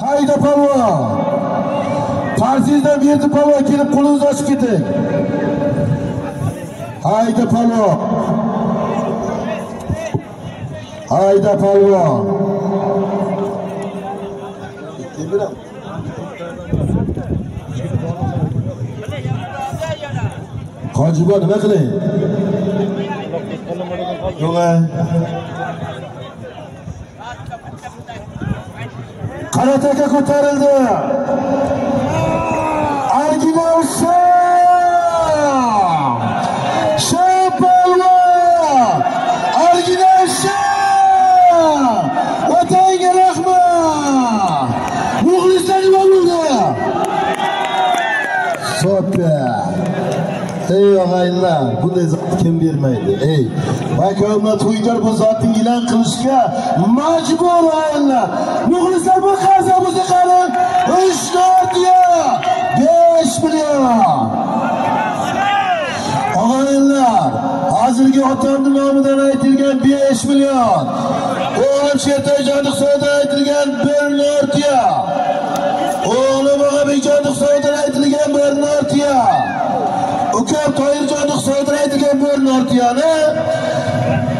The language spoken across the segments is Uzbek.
hayda polvon farzingizdan berdi polvon kelib qo'lingizni ochib keting hayda polvon hayda polvon hojibo nima qiling yo'q qanot ko'tarildi. Ey og'aynilar bunday zot kim bermaydi? Ey vakolatli to'ylar bu zotni e'lon qilishga majbur og'aynilar muxlislar bir qarza bo'lsa qani uch to'rtga besh million. Og'aynilar hozirgi otamni nomidan aytilgan 5 million. O'g'lim shertoyjon hisobidan aytilgan 1 nortiya o'g'lim og'abekjon hisobidan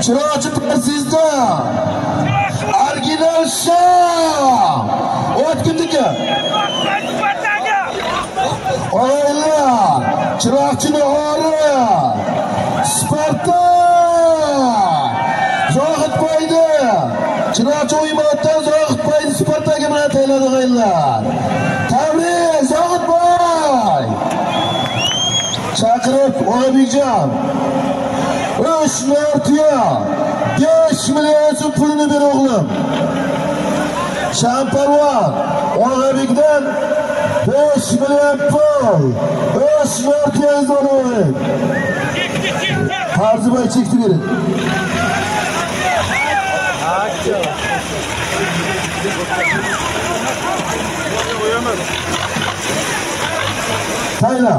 chiroqchi sizda original sham ot kimniki Oylar, chiroqchini ori, Spartak, Zohid Boydi, chiroqchi o'yinotdan Zohid Boydi Spartagi bilan tayladi o'yinlar. Tabrik Zohid Boy. Chaqirib Og'abekjon. 3 nortiya 5 million so'm pulini ber o'g'lim. Shamparvon Og'abekdan 5 million pul. 3 nortiya izdoning. Qarzi boy chekdi bering. Tayla.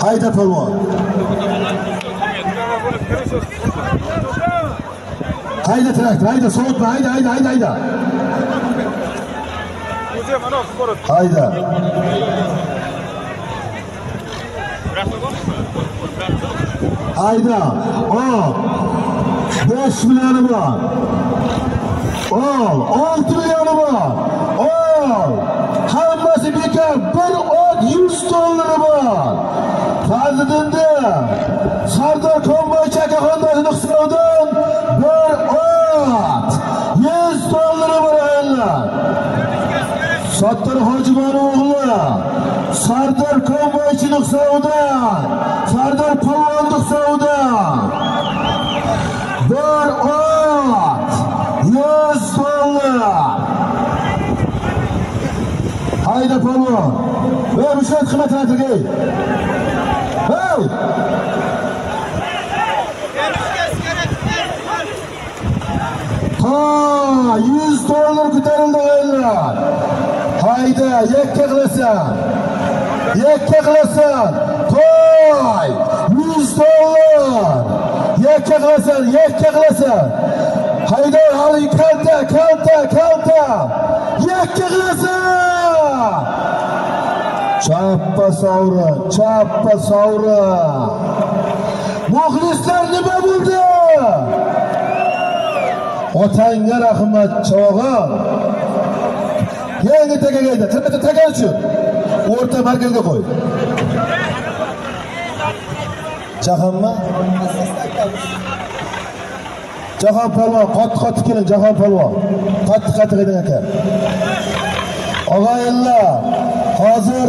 Hayda polvon. Hayda traktor, hayda soğutma, hayda, hayda, hayda, hayda. Hayda. Hayda. O. 5 milyonu var. Ol. 6 milyonu var. Al. Hammasi bekor. Bir ot 100 dollari bor. Fazliddinda Sardor Konboy chakaxonasini hisobidan bir ot 100 dollari bor ayollar. Sattar Hojibonov o'g'li Sardor Konboychining hisobidan Sardor Polvonning hisobidan bir ot 100 dollar. Hayda polvon. Ey rushvat qilma ta'tilga. Hey! Ha, 100 dollar ko'tarildi o'yinlar. Hayda, yakka qilasan. Yakka qilasan. Qo'y! 100 dollar. Yakka qilasan, yakka qilasan. Hayda, hali kalta, kalta, kalta. Yakka qilasan. Chappa sovri, chappa sovri. Muxlislar nima bo'ldi? Otangga rahmat, chog'im. Yangi tagaga ayda, tirmata taganchi. O'rta markazga qo'y. Jahonmi? Jahon polvon, qattiq-qattiq keling, Jahon polvon. Qattiq-qattiq eding aka. Og'ayinlar, hozir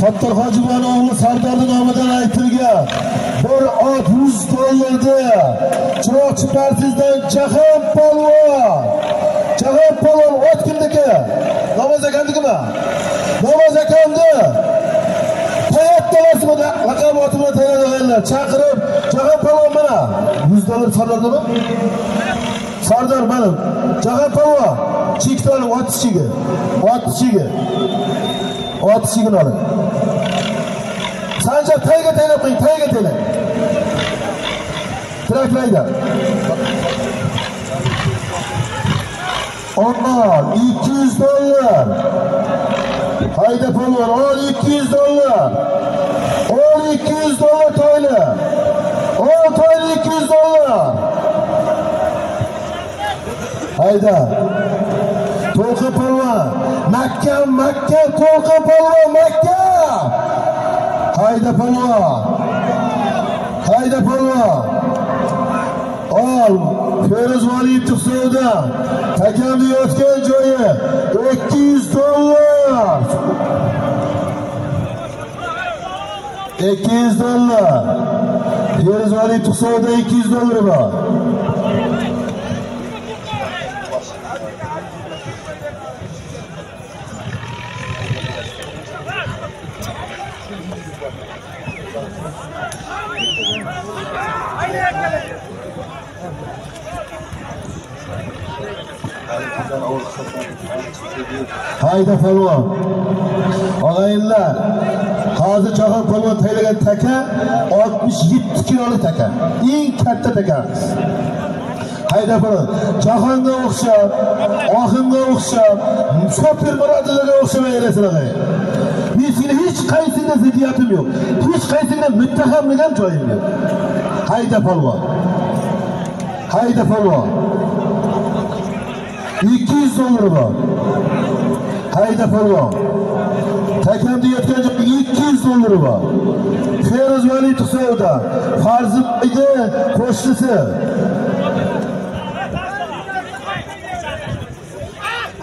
sattorxojibon o'g'li sardorni nomidan aytilgan bir ot yuz dollarni chiroqchi partizdan Jahon polvon. Jahon polvon ot kimniki? Namoz akamnikimi? Namoz akamni. Laqab oti bilan tayyorlaganlar. Chaqirib, Jahon polvon mana 100 dollar Sardordami? Sardor mana Jahon polvon chekni olib ot ichiga. Ot ichiga. Ot ichiga olib. Sanjar tayga taylab qo'ying, tayga taylab. aytmaydi ol ikki yuz dollar hayda polvon ol ikki yuz dollar ol ikki yuz dollar toyli ol toyli to'lqin polvon makka makka to'lqin polvon makka hayda polvon hayda polvon ol feroz valiyev tuqsovda takamni yotgan joyi 200 dollar 200 dollar feroz valiyev tuqsovda 200 dollar bor hayda polvon og'ayinlar. Hozir jahon polvon tayyorlagan taka 67 kilolik taka. Eng katta takamiz hayda polvon jahonga o'xshab oximga o'xshab super murodilarga o'xshamayverasizlar og'ayin men seni hech qaysingda ziddiyatim yo'q. Hech qaysingda muttahamlik ham joyim yo'q. Hayda polvon hayda polvon 200 dollar bor. Hayda polvon takamda yotgan joyga 200 dollar bor. Feroz valiy tuqsovda farzi boyni qo'shnisi.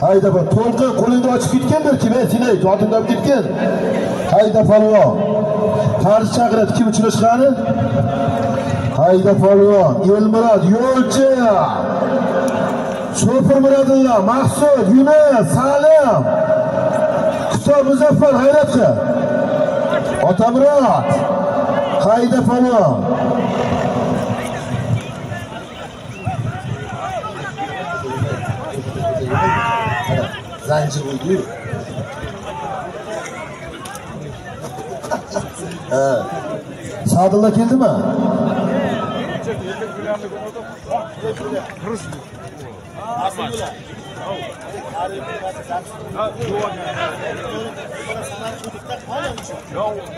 Hayda bor to'lqin qo'lingni ochib ketgan balki men seni yodimda olib ketgan hayda polvon farz chaqiradi kim uchun chiqadi hayda polvon elmurod yo'lchi Şoför Muradullah, Mahsud, Yunus, Salim, Kitob Muzaffar, Hayratqa, Otamurod, Hayda Polvon. Zanjir bo'ldi-yu. Ha. Sadulla keldimi?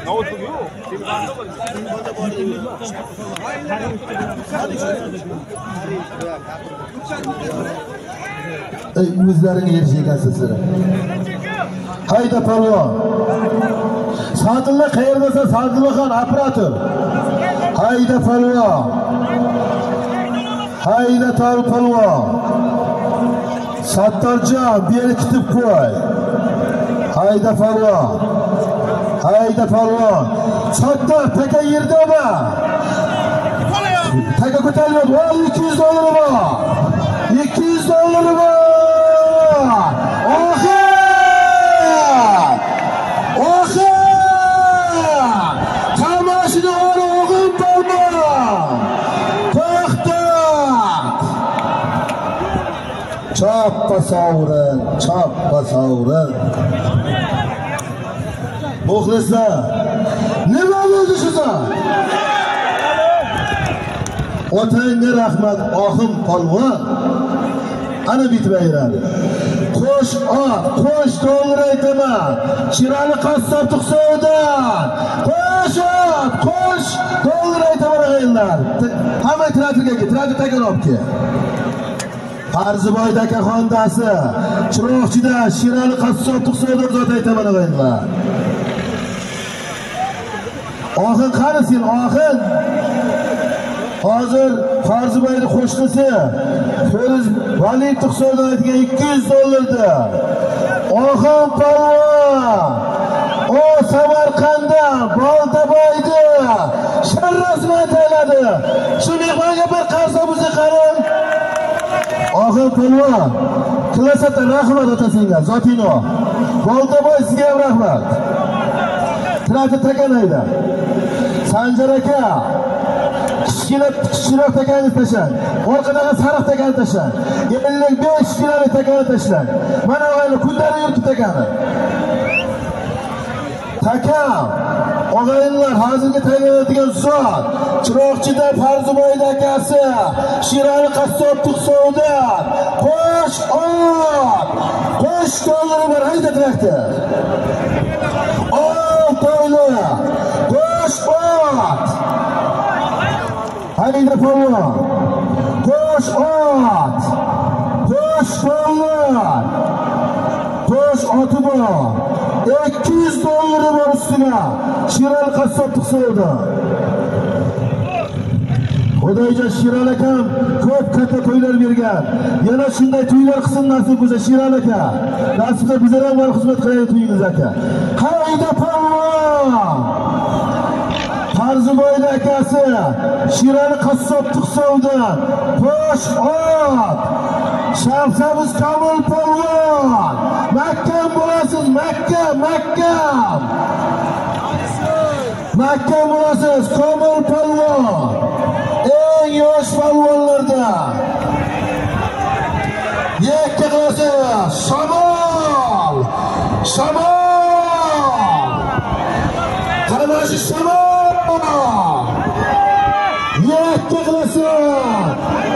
ноутбук yo'q Ey, o'zlaringga sizlar. Hayda polvon. Sadulla qayerdasan? Sadullaxon operator. Hayda polvon. Hayda tor polvon. Sattorjon, beri kitib qo'y. Hayda polvon. Hayda polvon. Sattor taka yerdami? Taka ko'tariladi. 200 dollar bor. 200 dollar bor. Choppa sovrin, choppa sovrin. Muxlislar, nima bo'ldi shu? Otangga rahmat, ohim polvon. Ana bitmayveradi. Qo'sh oq qo'sh to'g'ri aytaman. Shirali qassob tuqsovidan Qo'sh oq qo'sh to'g'ri aytaman o'g'aylar. Hamma traktorga, traktor takan olib kel. Farziboy aka xondasi, Chiroqchida Sherali qassob tuqsovdan zot aytaman og'aynilar. Oxin qani sen, oxin? Hozir Farziboyning qo'shnisi Feroz Valiyev tuqsovdan aytgan 200 dollarda. Oxin polvon. O Samarqanddan Boltaboyni sharrasmat ayladi. Shu mehmonga bir qarsa musiqani Oxin polvon. Klasata rahmat otasinga, zotino Boltaboy sizga ham rahmat. Traktor takanaydi. Sanjar aka, kichkina kichikroq takani tashlang. Orqadagi sariq takani tashlang. 55 kilolik takani tashlang. Mana og'aylar kundari yuribdi takani. Takam, og'aylar hozirgi tayyorlaydigan zot chiroqchida farzuboyni akasi shirali qassob tuqsovdan qo'sh ot qo'sh to'g'ri bor hayda traktor oltoyli qo'sh ot. Hayda polvon qo'sh ot qo'sh polvon qo'sh oti bor. Ikki yuz dollari bor ustiga shirali qassob tuqsovdi xudoyga shiral akam ko'p katta to'ylar bergan. Yana shunday to'ylar qilsin nasib bo'lsa shiral aka. Nasibda bizlar ham bor xizmat qilaylik to'yingiz aka. Hayda polvon Farzuboyni akasi Shirali qassob Tuqsovdan Qo'sh ot! Shamsamiz Komil polvon Mahkam bo'lasiz, mahkam, mahkam Mahkam bo'lasiz, Komil polvon Eng yosh polvonlardan Yakka qilasiz, Shamol Shamol Qaramoshi Shamol Yakka qilasan!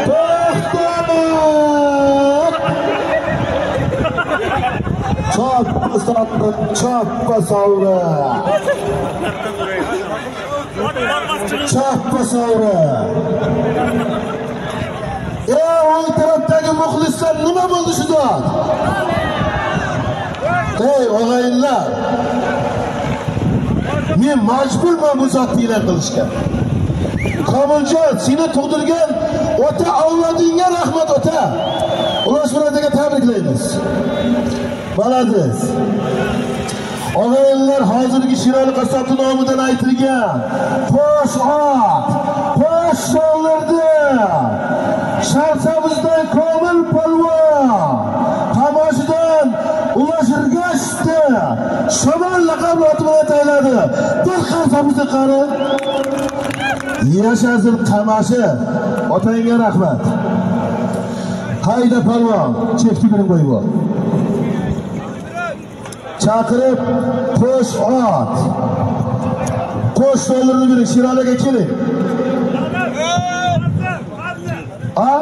To'xtamat! Choppa soldi, choppa soldi. Chappa soldi. Ey, o'ng tarafdagi muxlislar nima bo'ldi shu zot? Ey, og'ayinlar. Men majburman bu zotni e'lon qilishga. Komiljon, seni tug'dirgan ota avlodingga rahmat ota. Ulosh tabriklaymiz. Malades. Og'ayinlar hozirgi Shirali qassobni nomidan aytilgan qo'sh ot, qo'sh sho'llardi. Shamsamizdan Komil polvon, Qamoshidan Ulosh Irgashdi. Shamol laqabli oti bilan atayladi. Bir qarsamizni qari. Yashasin Qamashi. Otangga rahmat. qayda polvon, chekni bilan qo'yib. Chaqirib qo'sh ot. Qo'sh dollarni bering shiralaga keling. A?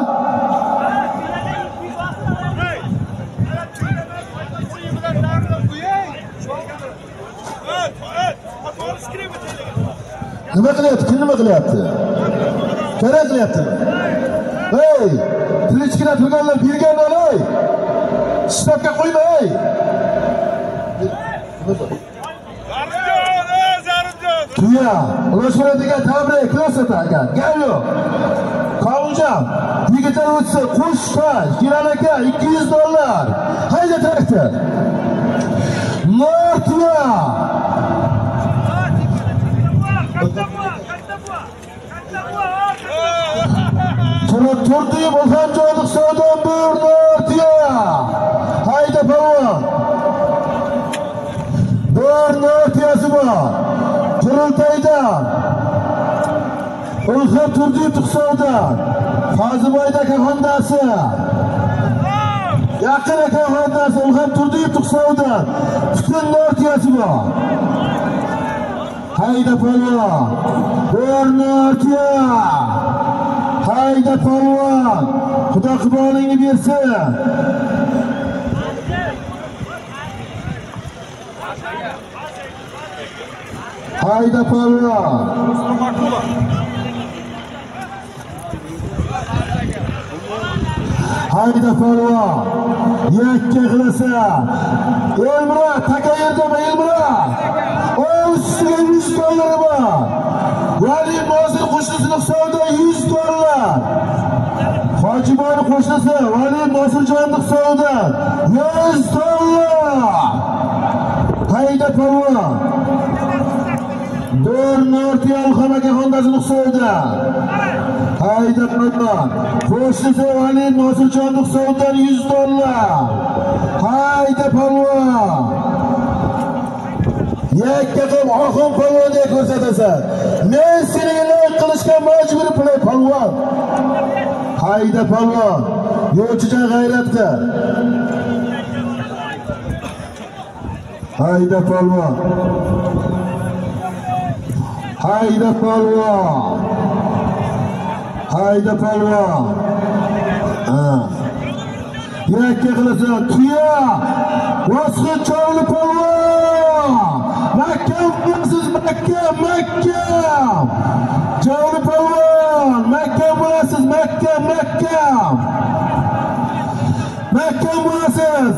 Nima qilyapti? Kim nima qilyapti? Kara qilyaptimi ey tilichkina turganlar bergan ey shtabga qo'yma ey tabrik krasota aka gap yo'q. Qovunjon yigitlar o'tsa qo'shqa giral aka ikki yuz dollar. Hayda traktor. Nortuya turdiyev turdiyu sodon savdon buyur hayda polvon bir nortiyasi bor. Qurultaydan ulg'ab turdi tuqsovdan fozilboyda aka hondasi yaqin aka hondasi ulg'ab turdi tuqsovdan butun nortiyasi bor. Hayda polvon bir hayda polvon xudo qibolingni bersin. Hayda palla. Hayda palla. Yakka qilasa. Elmurod takayerdami Elmurod? O'ziga 100 dollar bor. Vali Mozir qo'shnisi hisobida 100 dollar. Hojiboni qo'shnisi Vali Mozirjonni hisobida 100 dollar. Hayda palla. Bir nortiya aka hondasini hisobidan hayda polvon qo'shnisi ali nosirjonni hisobidan yuz dollar hayda polvon yakka qilib oxon polvondek ko'rsatasan men seni e'lon qilishga majbur qilay polvon hayda polvon yo'lchicha g'ayrat qil hayda polvon hayda polvon hayda polvon ha. Yurakka qilasan tuya. Bosqich chovli polvon mahkam bo'lasiz mahkam mahkam chovli polvon mahkam bo'lasiz mahkam mahkam mahkam bo'lasiz.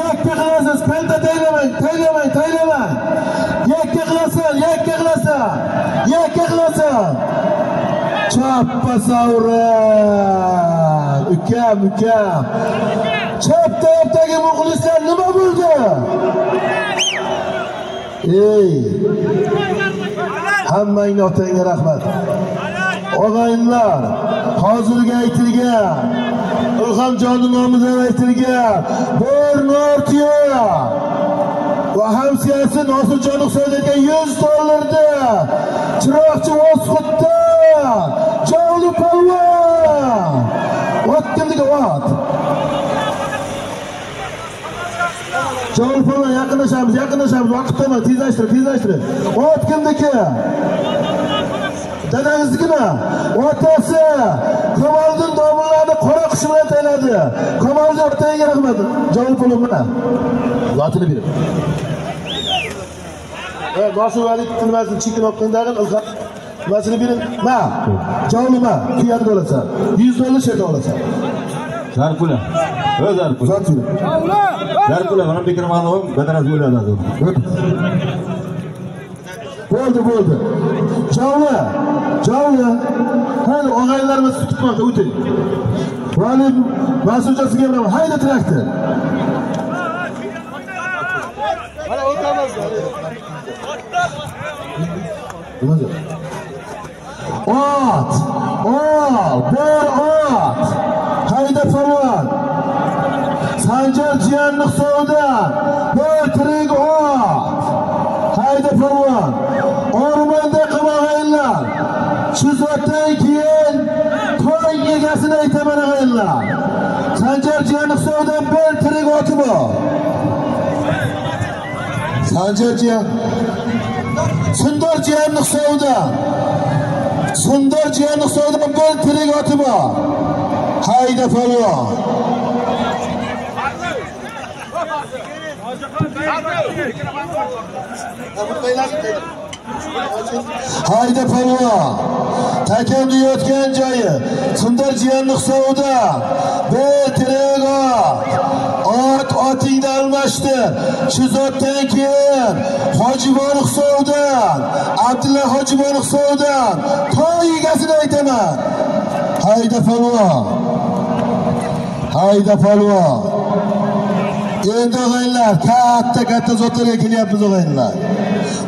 Yakka qilasiz kalta taylamang taylamang taylamang chap chappa savran ukam ukam! Chap tarafdagi muxlislar nima bo'ldi? Ey! Hammangni otangga rahmat. Og'aynilar hozirgi aytilgan ilhomjonni nomidan aytilgan bir nortiya va hamsiyasi nosirjon hisoblayotgan yuz dollarni chiroqchi vosxutdan jovli polvon ot kimniki ot jovli polvon yaqinlashamiz yaqinlashamiz vaqt qolmay tezlashtirib tezlashtirib ot kimniki dadangiznikimi otasi kamoliddin domlalarni qora qushi bilan tayladi kamoliddin otangga rahmat jovli polvon mana zotini berib nosir valid nimasini chekin olib qo'yingdag'in nimasini bering ma jovlima tuyani bo'lasan yuz dollar shaka olasan zar puli o zar puli zot yurib zar puli mana bekir ma'lum badaraz o'yladi bo'ldi bo'ldi jovli jovli haydi og'aynilarimiz kutmoqda o'ting valim mas'ulchasiga beraman hayda traktor Nima ot ol bir ot. Hayda polvon sanjar jiyanni hisobidan bir tirik ot. Hayda polvon o'rmonda qilmag'ayinlar shu zotdan keyin to'y egasini aytaman ag'aylar sanjar jiyanni hisobidan bir tirik oti bor. Sanjar jiyan. Sundor jiyanni hisobidan sundor jiyanni hisobidan bir tirik oti bor. Hayda polvon hayda polvon takam deyotgan joyi. Sundor jiyanni hisobidan bir tirik ot otingni almashdi. Shu zotdan keyin hojibon hisobidan abdulla hojibon hisobidan to'y egasini aytaman. Hayda palvon hayda palvon endi og'aynilar katta katta zotlarga kelyapmiz og'aynilar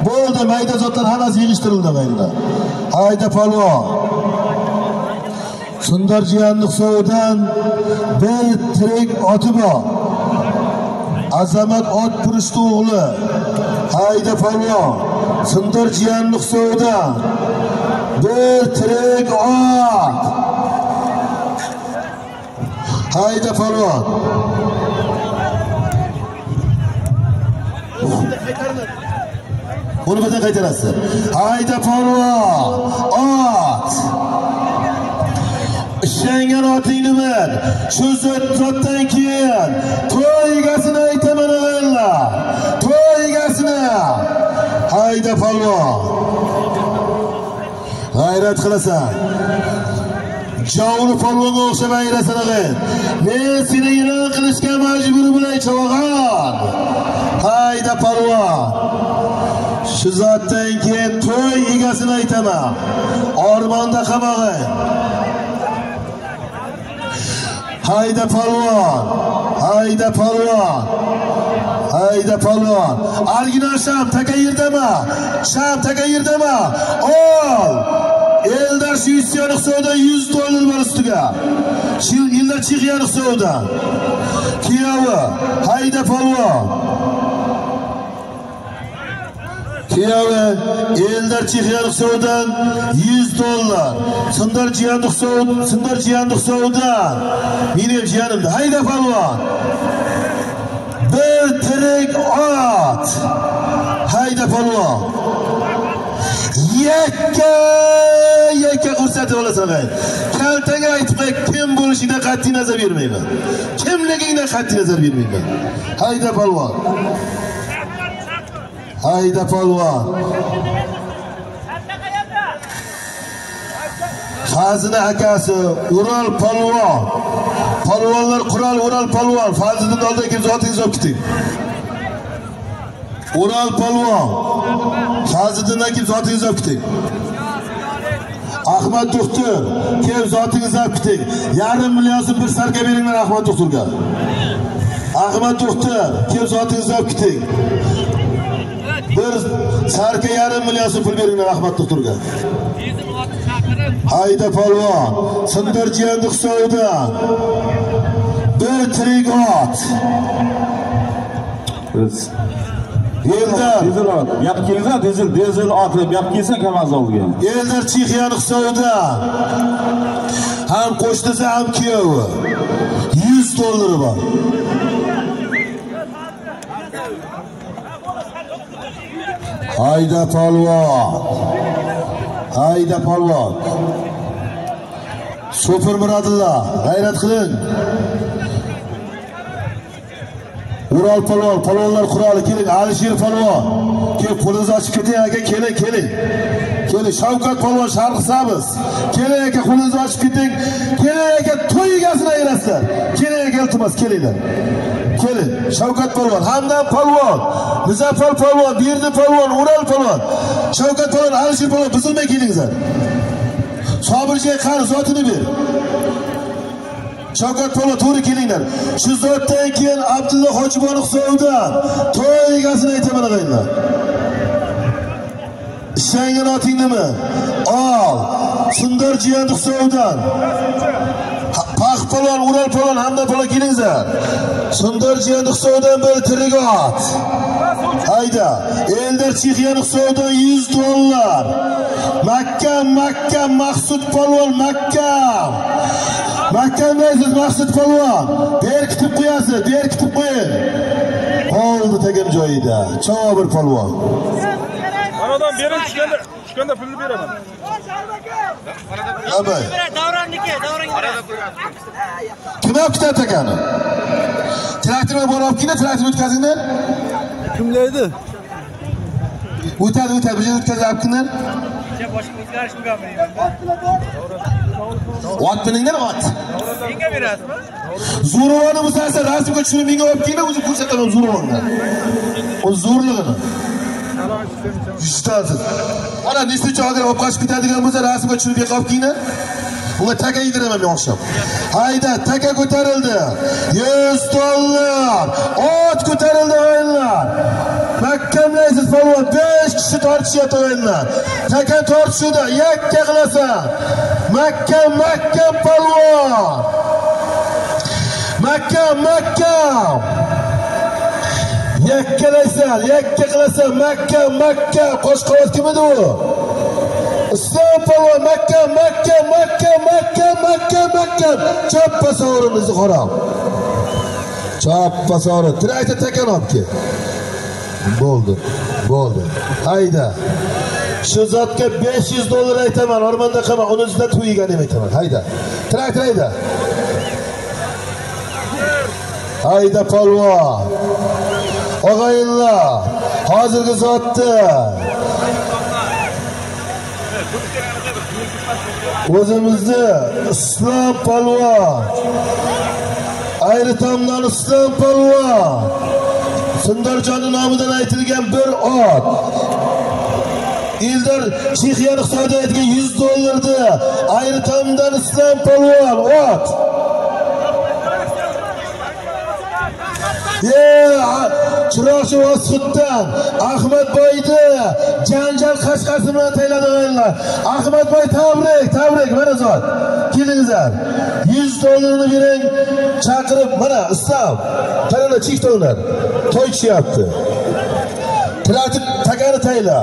bo'ldi mayda zotlar hammasi yig'ishtirildi og'aynilar hayda polvon sundar jiyanni hisobidan bir tirik oti bor. Azamat ot o'g'li hayda polvon sindir jiyanni hisobidan bir tirik ot hayda polvon Buni birdan qaytarasiz. Hayda polvon, ot. Ishlangan otingni bil. Shu zotdan keyin to'y egasini aytaman. To'y egasini. Hayda polvon. G'ayrat qilasan. Javli polvonga o'xshab ayrasan. Men seni e'lon qilishga majbur bo'lay chavag'on. Hayda polvon. shu zotdan keyin to'y egasini aytaman ormonda qamag'in hayda polvon hayda polvon hayda polvon argina sham taka yerdama sham taka yerdama ol! Eldar shu isyoni hisobidan yuz dollar bor ustiga Chil eldar chexiyani hisobidan Kiyovi. hayda polvon kuyovi eldar chexiyani hisobidan 100 dollar. Sundar jiyanni hisobidan sundar jiyanni hisobidan mening jiyanimda. Hayda polvon bir tirik ot. Hayda polvon yakka yakka ko'rsatib olasan og'ay kaltaga aytib qo'y kim bo'lishidan qat'iy nazar bermayman. Kimligingdan qat'iy nazar bermayman. Hayda polvon hayda polvon. Fazlini akasi ural polvon. Polvonlar qural ural polvon. Fazliddin oldiga kim zotingizni olib keting ural polvon. Fazliddindan kim zotingizni olib keting ahmad doktor kel zotingizni olib keting yarim million so'm bir sarka beringlar ahmad doktorga ahmad doktor kel zotingizni olib keting bir sarka yarim million so'm pul beringlar ahmad doktorga hayda polvon sindir jiyanni hisobidan bir tirik ot eldar dizel ot. Yap kelsa dizel dizel ot deb yap kelsa kamaz oldiga. eldar chexiyani hisobidan ham qo'shnisi ham kuyovi yuz dollari bor hayda polvon hayda polvon So'fir Muradulla g'ayrat qiling. Ural polvon, polvonlar quroli keling, Alisher polvon. Kel, qo'lingizni ochib keting aka, keling, keling. Keling, Shavkat polvon Sharq Keling aka, qo'lingizni ochib keting. Keling aka, to'y egasini ayirasizlar. Keling aka, iltimos, kelinglar. Keling, Shavkat polvon, Hamdam polvon, Muzaffar polvon, Berdi polvon, Ural polvon, Shavkat polvon, Alisher polvon, buzilmay kelingizlar. Sobirga qani zotini ber. Shavkat polvon to'g'ri kelinglar. Shu zotdan keyin Abdulla Hojibonov hisobidan to'y egasini aytaman og'aylar. Ishlangan otingnimi? Ol. Sundar jiyanni hisobidan. Pax polvon, Ural polvon, hamda polvon kelingizlar. Sundar jiyanni hisobidan bir tirik. Hayda. Eldar Chexiyani hisobidan 100 dollar. Makka, Makka, Maqsud polvon, Makka. Mahkamdaysiz Maqsud polvon. Berkitib qo'yasiz, berkitib qo'ying. Qoldi tegim joyida. Chobir polvon. Aradan beri tushganda tushganda pulni beraman. Abay. Davronniki, davronga. Kim olib ketadi akani? Traktorga borib olib kelinglar, traktor o'tkazinglar. Kimlaydi? O'tadi, o'tadi, bir yerga o'tkazib olib kelinglar. Boshqa o'zgarish bo'lganmi? Ot bilinglar, ot. Menga berasizmi? Zo'ravonni musalsal rasmga tushirib menga olib kelinglar, o'zi ko'rsataman zo'ravonni. O zo'rlig'ini. Yuztasiz. Ana nechta og'ir olib qochib ketadigan bo'lsa rasmga tushirib yoqib olib. Unga taka yediraman men oqshom. Hayda, taka ko'tarildi. 100 dollar. Ot ko'tarildi o'yinlar. Mahkamlaysiz polvon 5 kishi tortishyapti o'yinlar. Taka tortishuvda yakka qilasan. Mahkam, mahkam polvon. Mahkam, mahkam. Yakkalaysan, yakka qilasan. makka makka Qo'shqovoz kim edi u? Islom polvon Makka Makka Makka Makka Makka Makka choppa sovrimizni qarab. Choppa tili Traktor takan olib kel. Bo'ldi. Bo'ldi. Hayda. Shu zotga 500 dollar aytaman. Ormanda qilma, uni izidan to'yigan deb aytaman. Hayda. Traktor hayda. Hayda polvon. Og'ayinlar, hozirgi zotni o'zimizni islom polvon ayri tomdan islom polvon sundarjonni nomidan aytilgan bir ot. Ildar Chexiyani hisobida aytgan 100 dollarni ayri tomdan islom polvon ot. Chiroqchi Vosxutdan Ahmadboyni janjal qashqasi bilan tayladi. Ahmadboy tabrik, tabrik mana zot. Kelingizlar. 100 dollarni bering, chaqirib mana islom. Qaranglar chektovlar. To'y tushyapti. Tilatib takani tayla.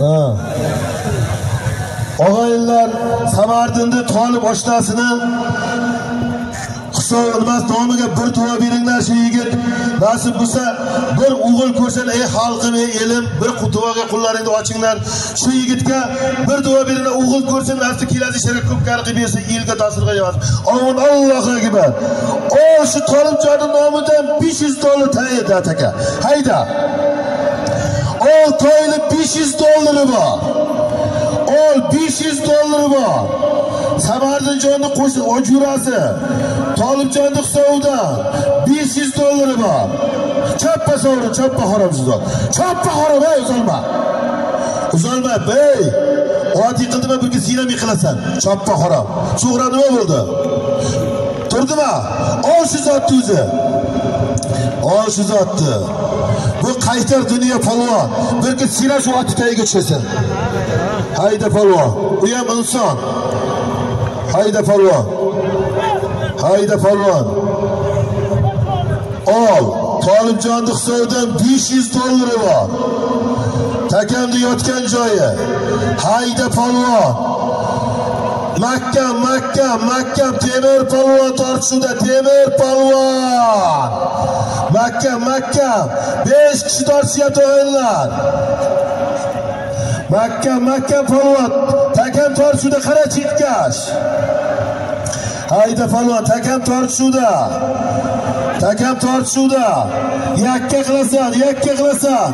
Ha. samardinni Tolib oshnasini hisob emas nomiga bir duo beringlar shu yigit. Nasib bo'lsa bir o'g'il ko'rsin ey xalqim ey elim bir duoga qo'llaringni ochinglar. Shu yigitga bir duo beringlar o'g'il ko'rsin nafsi keladi ishga ko'pkari qilib bersin elga tasirga yog'adi omin allohu akbar. O shu tolibjonni nomidan 500 dollar tayyor aka hayda. Ol toyli 500 dollari bor. Ol 500 dollari bor. Samardinjonni qo'shib ojurasi. Tolibjonni hisobidan 500 dollari bor chappa sovrin chappa harom sizot chappa harom ey uzolma uzolma bey. Oddiy qildimi bunga siynam yiqilasan choppa harom sug'ra nima bo'ldi turdimi ol shu zotni o'zi ol shu zotni bu qaytar dunyo polvon bir kun sira shu otni tagiga tushasan hayda polvon u ham inson hayda polvon hayda polvon ol tolibjonni hisobidan 500 dollari bor. Takamni yotgan joyi. Hayda polvon mahkam mahkam mahkam temir polvon tortishuvda temir polvon mahkam mahkam besh kishi tortishyapti o'yinlar. Mahkam mahkam polvon takam tortishuvda qara chetkash hayda falon takam tortishuvda. Takam tortishuvda. Yakka qilasan yakka qilasan.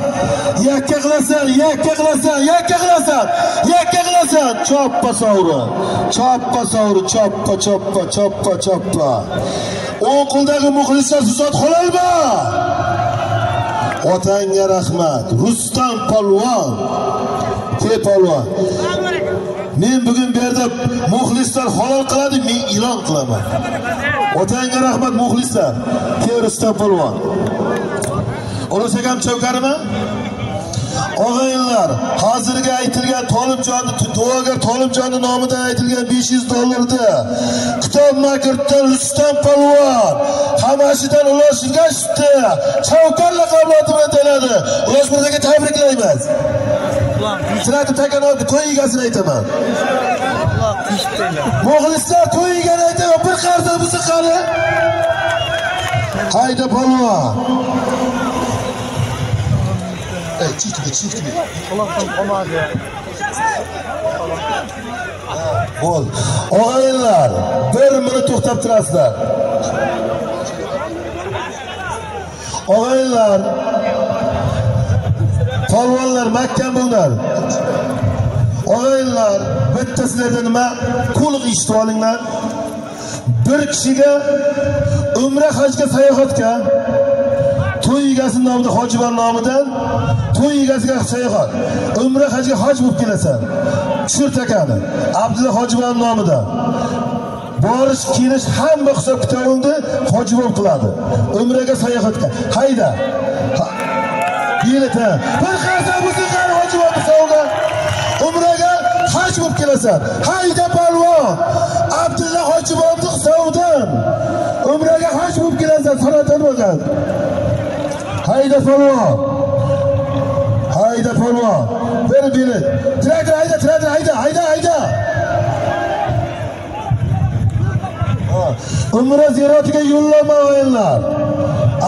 Yakka qilasan yakka qilasan yakka qilasan. Yakka qilasan. Choppa sovri choppa sovri choppa choppa choppa choppa. O'ng qo'ldagi muxlislar suzat qololma otangga rahmat. Rustam polvon ke polvon men bugun bu yerda muxlislar halol qiladi men e'lon qilaman. Otangga rahmat muxlislar. Ke rustam polvon ulug'bek ham chavkarimi og'ayinlar hozirgi aytilgan tolibjonni duogar tolibjonni nomidan aytilgan 500 dollarni kitob makirdan rustam polvon qamashidan ulosh ergashibdi chavkar laqabloti bilan ataladi ulosh mirzaga tabriklaymiz Siratib Takanobni to'y egasini aytaman. Muxlislar to'y egani aytaman, bir qarza bo'lsa qani. Hayda polvon. Ey, chiftga, chiftga. Bo'l. Og'aylar, bir minut to'xtab turasizlar. Og'aylar, polvonlar mahkam bo'linglar og'aylar bitta sizlarda nima? To'liq eshitib olinglar. Bir kishiga umra hajga sayohatga to'y egasi nomida hojibar nomidan to'y egasiga sayohat. Umra hajga hoj bo'lib kelasan. Tushir takani. Abdulla hojibar nomidan borish kelish hamma hisob kitobingni hoji qiladi umraga sayohatga. Hayda ha bir qarsa hoji bo'lib savga umraga haj bo'lib kelasan hayda palvon abdulla hojibobni hisobidan umraga haj bo'lib kelasan sanatan bo'lgan hayda palvon hayda palvon bir bilet traktor hayda traktor hayda hayda hayda umra ziyoratiga yo'llanma o'yinlar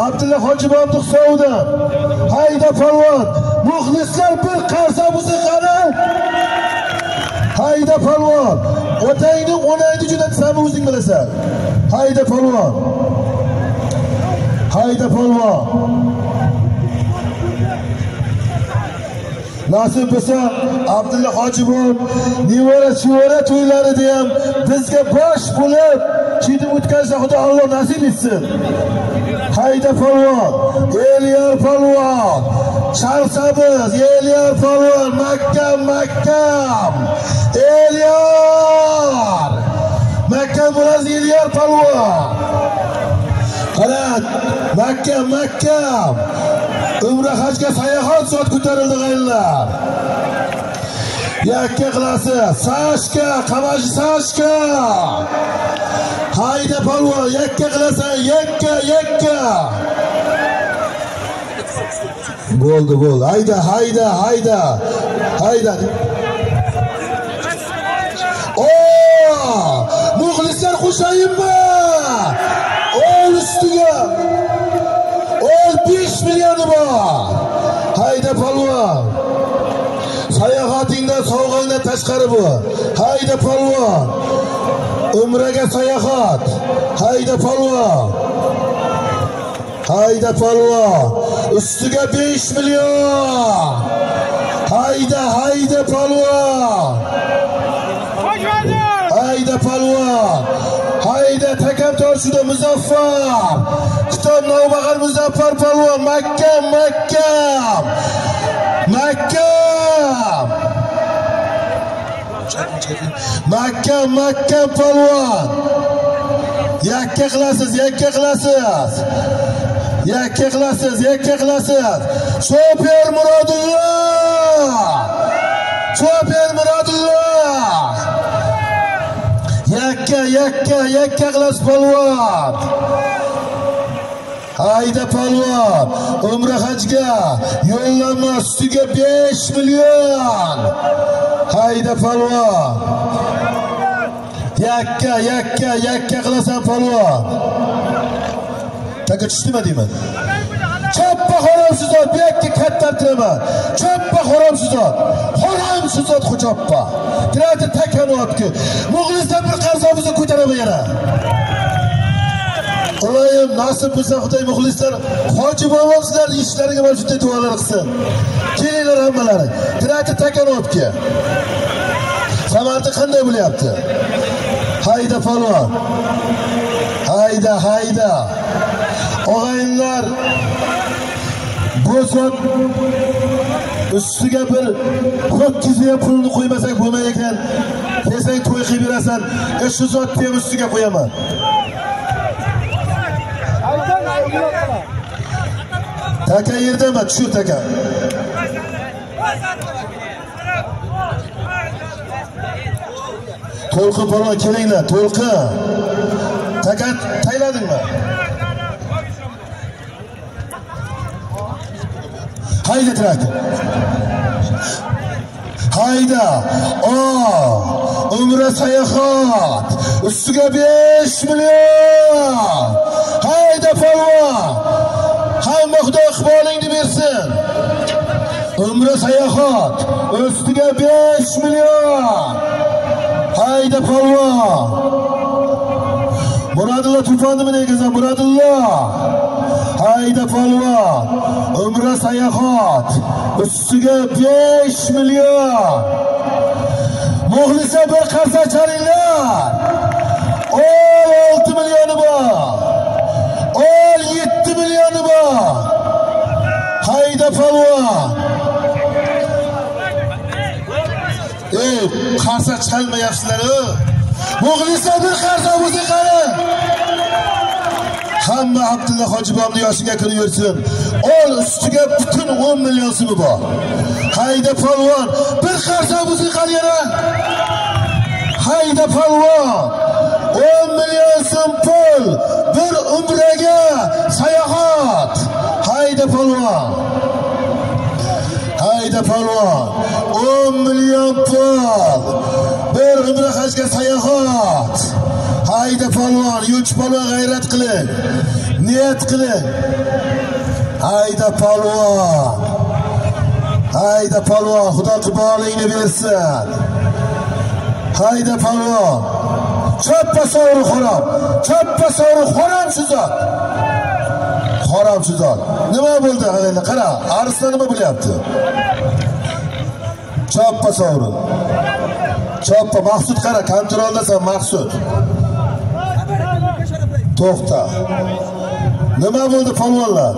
abdulla hojibobni hisobidan hayda palvon muxlislar bir qarsa bo'lsa qani hayda palvon otangni onangni jo'natasanmi o'zing bilasan. Hayda palvon hayda palvon nasib bo'lsa abdulla hojibov nevara chevara to'ylarida ham bizga bosh bo'lib chidib o'tkazishni xudo alloh nasib etsin. Hayda polvon elyor polvon sharsabiz elyor polvon makkam makkam elyor makkam bo'lasiz elyor polvon qarang makkam makkam umra hajga sayohat soat ko'tarildi g'ayinlar yakka qilasiz sashka qamashi sashka. Hayda polvon yakka qilasan yakka yakka bo'ldi bo'ldi hayda hayda hayda hayda o muxlislar qo'shayinmi ol ustiga ol 5 millioni bor hayda polvon sayohatingdan sovg'angdan tashqari bu. Hayda polvon umraga sayohat. Hayda polvon hayda polvon ustiga 5 million. Hayda hayda polvon hayda polvon hayda takam toshida muzaffar. Kitob navbag'ar muzaffar polvon makkam makkam. Makkam. Chiqdi mahkam mahkam polvon yakka qilasiz yakka qilasiz. Yakka qilasiz yakka qilasiz. Super murodulla super murodulla yakka yakka yakka qilasiz polvon hayda polvon umra hajga yo'llanma ustiga 5 million. Hayda polvon yakka yakka yakka qilasan polvon taka tushdimi deyman? Choppa haromsiz ot bu yakka katta tiraman choppa haromsiz ot. Haromsiz ot xo'choppa tiradi takani otki muxlislar bir qarzomizni ko'taraman yana. Iloyim nasib bo'lsa Xudoy muxlislar hoji bobom sizlarning ishlariga mana shunday duolar qilsin. Kelinglar hammalari. Tirati Takanovga. Samarqand qanday bo'lyapti? Hayda polvon. Hayda, hayda. Og'aynilar bu ustiga bir ho'kkiziga pulni qo'ymasak bo'lmay ekan. Desang to'y qilib berasan. E shu zotni ham ustiga qo'yaman. Taka yerdami? Tushir taka. To'lqi polvon kelinglar, to'lqin. takat tayladingmi? Hayda traktor. Hayda. O, umra sayohat. Ustiga 5 million. Hayda polvon. Hamma Xudo iqbolingni bersin. Umra sayohat. Ustiga 5 million. Hayda polvon. Murodullo Tufonni men egasan Hayda polvon. Umra sayohat. Ustiga 5 million. Muxlisa bir qarsa chalinglar. 6 millioni bor. 17 millioni bor. Hayda polvon. Ey, qarsa chalmayapsizlar-ku. Bir qarsa bo'lsa qani. Hamma Abdulla Hojibomni yoshiga kirib yursin. Ol ustiga butun 10 million so'mi bor. Hayda polvon, bir qarsa bo'lsa qani yana. Hayda polvon. 10 million so'm pul bir umraga sayohat. Hayda polvon. Hayda polvon. 10 million pul bir umra hajga sayohat. Hayda polvon, yo'ch polvon g'ayrat qiling. Niyat qiling. Hayda polvon. Hayda polvon, Xudo qibolingni bersin. Hayda polvon. Choppa sovri xo'rob. Choppa sovri xo'rob shu zot. Xo'rob shu zot. Nima bo'ldi? Qara, arslan nima bo'lyapti? Choppa sovrin Choppa Maqsud qara, kontroldasan Maqsud. To'xta. Nima bo'ldi polvonlar?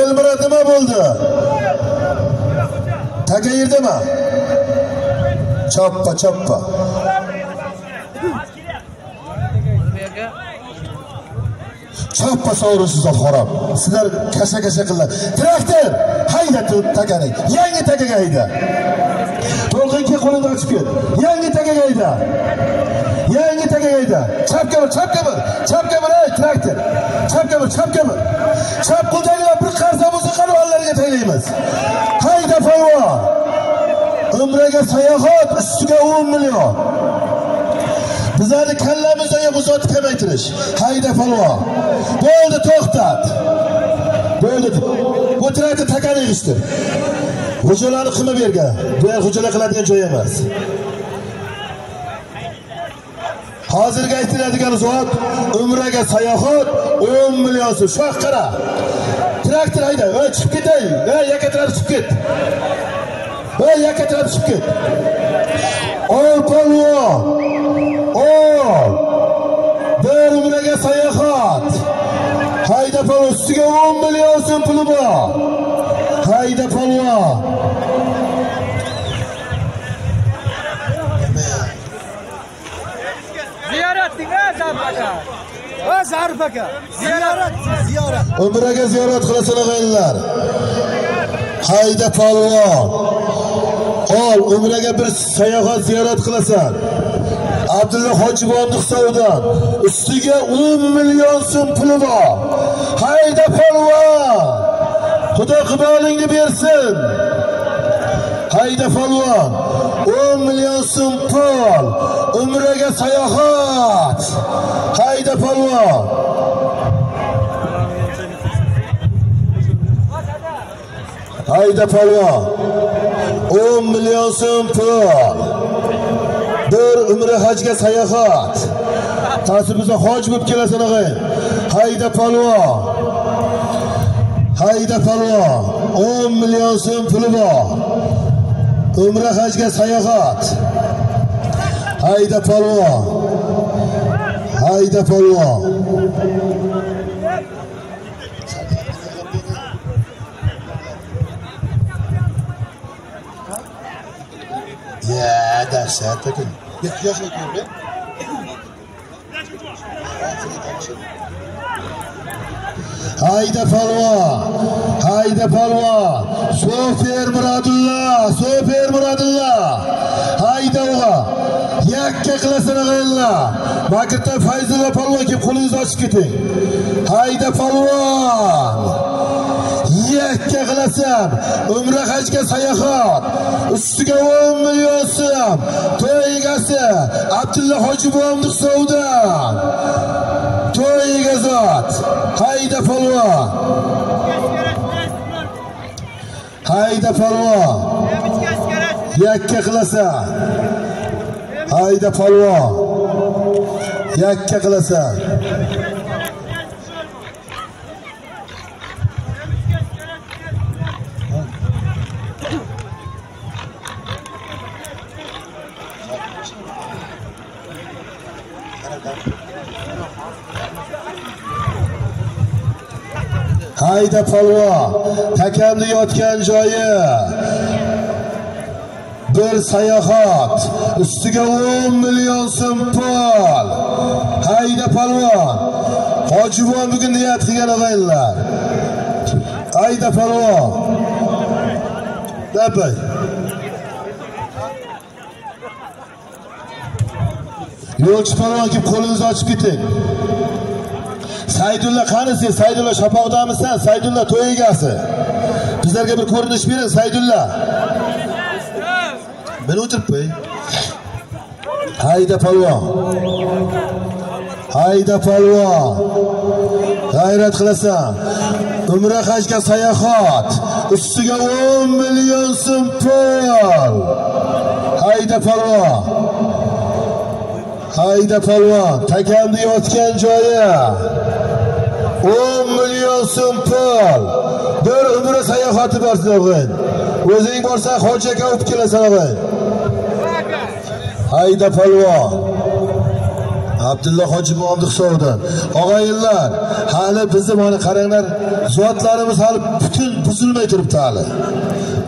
elmira nima bo'ldi? Taka yerdimi? Choppa, choppa. Choppa sovrisiz xorab Sizlar kasha-kasha qildilar Traktor hayda takani. Yangi takaga hayda. To'lqinga qo'lini ochib ket. Yangi takaga. Yangi takaga hayda. Chapga bir, chapga bir. Chapga bir, ey traktor. Chapga bir, chapga bir. Chap qo'ldagilar bir qarsa bo'lsa qarorlarga taylaymiz. Hayda polvon. Umraga sayohat ustiga 10 million. bizlarni kallamizdan uzatib kamaytirish hayda polvon bo'ldi to'xtat bo'ldi bu traktor takani yig'ishtir Hujjalarni qilma bu yerga bu yer xo'jalar qiladigan joy emas. Hozirgi aytiladigan zot umraga sayohat 10 million so'm. Shu qara. Traktor hayda va chiqib ketay. Va yakatirab chiqib ket. Va yakatirab chiqib ket. Ol polvon ol. Bir umraga sayohat. Hayda ustiga 10 million so'm puli bor. Hayda polvon Ziyoratding ha Zarpaka. Va Zarif aka. Ziyorat, ziyorat. umraga ziyorat qilasan og'aynilar. Hayda polvon ol umraga bir sayohat ziyorat qilasan. Abdulla hojibon hisobidan. Ustiga 10 million so'm puli bor. Hayda polvon xudo qibolingni bersin. Hayda polvon 10 million so'm pul umraga sayohat. Hayda polvon hayda polvon 10 million so'm pul. Bir umra hajga sayohat. Ta'sir biza hoj bo'lib kelasan og'ay. Hayda polvon hayda polvon 10 million so'm puli bor umra hajga sayohat hayda polvon hayda polvon Ya dahshat ekan. Yosh o'tmaydi. Hayda palvon, hayda palvon. Sofer Muradulla, Sofer Muradulla. Hayda o'g'a. Yakka qilasan og'aylar. Makirda Fayzulla palvon kelib qo'lingizni ochib keting. Hayda palvon. yakka qilasan umra hajga sayohat ustiga 10 million so'm to'y egasi abdulla hojibovni hisobidan to'y egazot hayda polvon hayda polvon yakka qilasan hayda polvon yakka qilasan hayda polvon hakamni yotgan joyi. Bir sayohat ustiga 10 million so'm pul hayda polvon hojibon bugun niyat qilgan og'aynilar hayda polvon dabay. Yo'lchi polvon kelib qo'lingizni ochib keting Saydulla qani sen? Saydulla shapoqdamisan? Saydulla to'y egasi. Bizlarga bir ko'rinish bering, Saydulla. meni o'tiribmi Hayda polvon. Hayda polvon. G'ayrat qilasan. Umra hajga sayohat. Ustiga 10 million so'm pul. Hayda polvon. Hayda polvon, takamni yotgan joyi. 10 million so'm pul. Bir umra sayohati bor sizlar. O'zing borsang hoji aka olib kelasan og'ay. Hayda polvon. Abdulla Hojibov hisobidan. Og'ayinlar, hali bizni mana qaranglar, zotlarimiz hali butun buzilmay turibdi hali.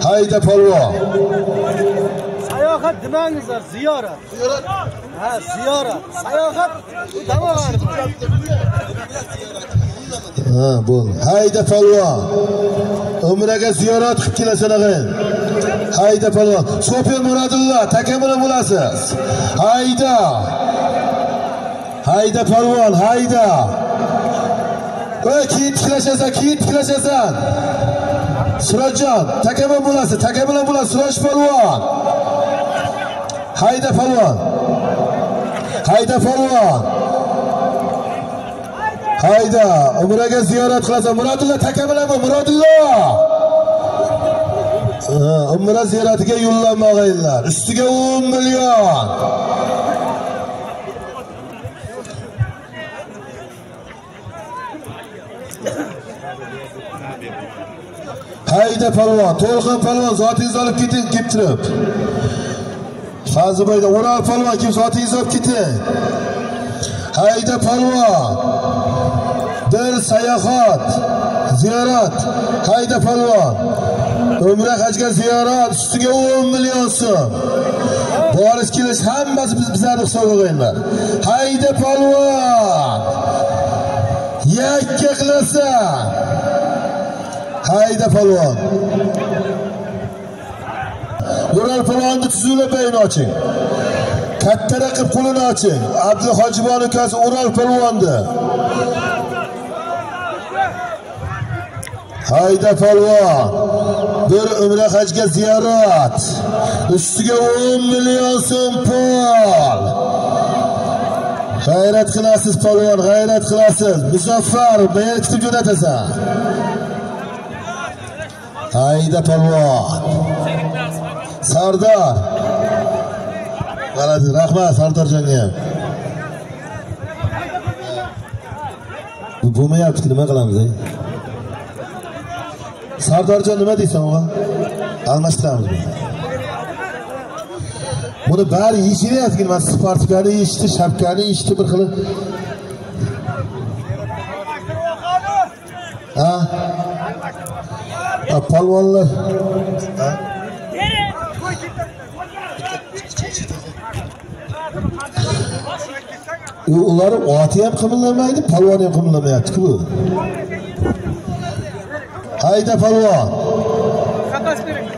Hayda polvon. Sayohat demangizlar, ziyorat. Ziyorat. Ha, ziyorat. Sayohat bu damog'ani. Ha, bo'ldi. Hayda polvon. Umraga ziyorat qilib kelasan ag'in Hayda polvon. so'pir Muradulla, taka bilan bo'lasiz. Hayda. Hayda polvon, hayda. Voy, keyin tiklashasan, keyin tiklashasan. Surojjon, taka bilan bo'lasiz, taka bilan bo'lasiz, Suroj polvon. Hayda polvon. hayda polvon hayda umraga ziyorat qilasan murodulla taka bilanmi murodulla Ha, umra ziyoratiga yo'llanmag'aylar ustiga 10 million. Hayda palvon. To'lqin palvon zotingizni olib keting kelib turib fazliboyda o'ral palvon kim zotingizni olib keting? Hayda palvon. Bir sayohat ziyorat hayda polvon umra hajga ziyorat ustiga 10 million so'm. Borish kelish hammasi biz bizlarni hisoblaganlar hayda polvon yakka qilasan hayda polvon Ural polvonni tuzilib bayni oching. Katta raqib qo'lini oching. Abduhojibon ukasi ural polvonni hayda polvon bir umra hajga ziyorat. Ustiga 10 million so'm pul. G'ayrat qilasiz polvon g'ayrat qilasiz. Muzaffar men kutib jo'natasan. Hayda polvon sardor. G'alati rahmat sardorjonga ham bu bo'lmayapti nima qilamiz ey? Sardorjon nima deysan o'g'il? Almashtiramiz buni. Bari yeyishiryapti mana sportkani yeyishdi shapkani yeyishdi bir xil ha? Polvonlar? U- ular oti ham qimillamaydi polvon ham qimillamayapti-ku bu? Hayda polvon Kapas bering.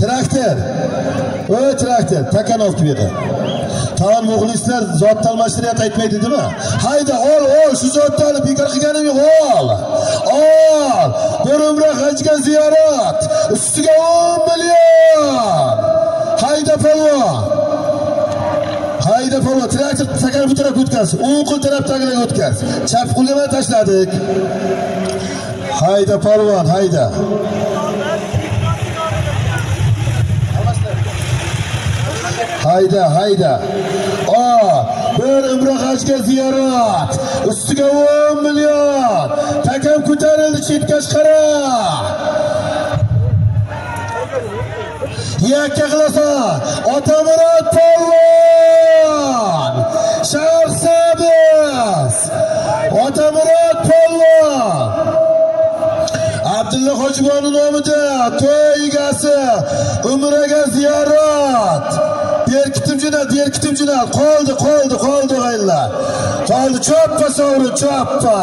traktor. O traktor. Takan olib kelib yoqqa tamom muxlislar zot almashtiryapti aytmaydi nima hayda ol ol. Shu zotni olib bekor qilganim yo'q ol. Ol. Bir umra hajga ziyorat. Ustiga 10 million. Hayda polvon hayda polvon traktor takani bu tarafga o'tkaz. O'ng qo'l tarafdagilarga o'tkaz. Chap qo'lga tashladik hayda polvon hayda. Hayda hayda. O bir umra hajga ziyorat. Ustiga 10 million. Takam ko'tarildi chetga qara yakka qilasan. Otamurod polvon sharqsabis otamurod polvon abdulla hojiboni nomida to'y egasi umraga ziyorat. Berkitib jo'nat berkitib jo'nat qoldi qoldi qoldi og'aynilar qoldi. Choppa sovrin choppa.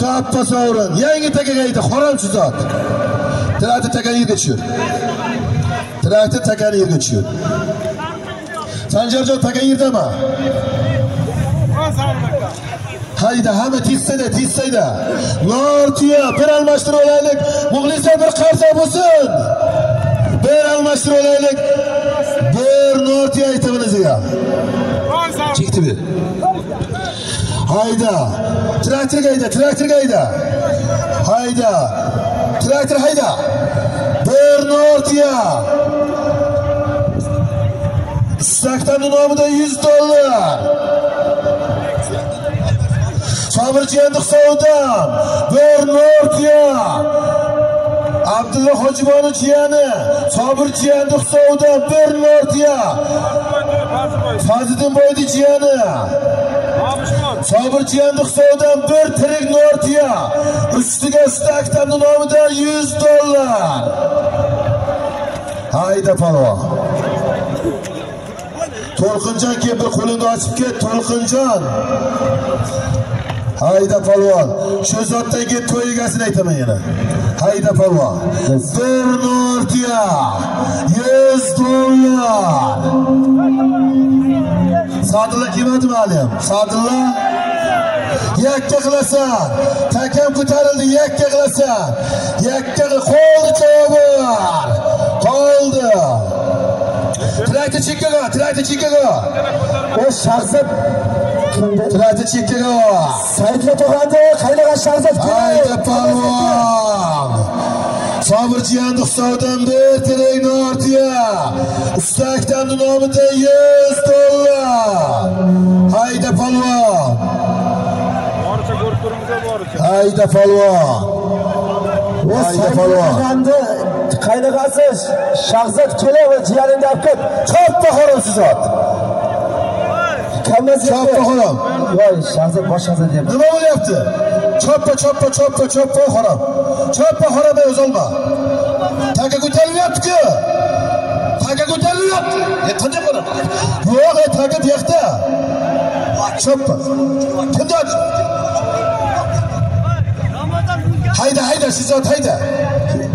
Choppa sovrin. Yangi takaga ayta qoromchi zot. Traktor takani yerga tushir. Traktor takani yerga tushir. Sanjarjon taka yerdaman hayda hamma tezsada tezsada nortiya bir almashtirib olaylik muxlislar bir qarsa bo'lsin bir almashtirib olaylik bir nortiya aytaman o'ziga chekdi ber hayda. Traktorga hayda traktorga hayda hayda. Traktor hayda. Bir nortiya Saktanın nomida 100 dollar. Sabirjiyan Savdan, bir Nortiya. Abdulla Hojiboni jiyani, Sabirjiyan Savdan, bir Nortiya. Fazliddin Boydi jiyani. Sabirjiyan Savdan, bir tirik Nortiya. Ustiga Saktanın nomida 100 dollar. Hayda palvon. To'lqinjon kelib bir açıp ochib ket, To'lqinjon. Hayda polvon, shu zotdagi to'y egasini aytaman yana. Hayda polvon. Bir nortiya, 100 dollar. Sadulla kelmadimi hali ham? Yakka qilasan. Takam ko'tarildi, yakka qilasan. Yakka qoldi javobi. Qoldi. Traktor chekkaga, traktor chekkaga. O Shahzod kimdi? Traktor chekkaga. Saidli tug'andi, qaynagan Shahzod Hayda palvon. Sobirjiyan hisobidan bir tirik nortiya. Istakdan nomida 100 dollar. Hayda palvon. Boricha ko'rib turingizlar boricha. Hayda palvon. Hayda palvon. tug'andi, qaynag'asi Shahzod keladi, jiyaningni olib ket. Choppa xo'romsiz ot. Kamaz Choppa xo'rom. Voy, Shahzod bosh Shahzod deyapti. Nima bo'lyapti? Choppa, choppa, choppa, choppa xo'rom. Choppa xo'rom o'zolma. Taka ko'tarilyapti-ku. Taka ko'tarilyapti. E, qanday xo'rom? Yo'q, e, taka diyoqda. Choppa. Kimda? Hayda, hayda, siz ot hayda.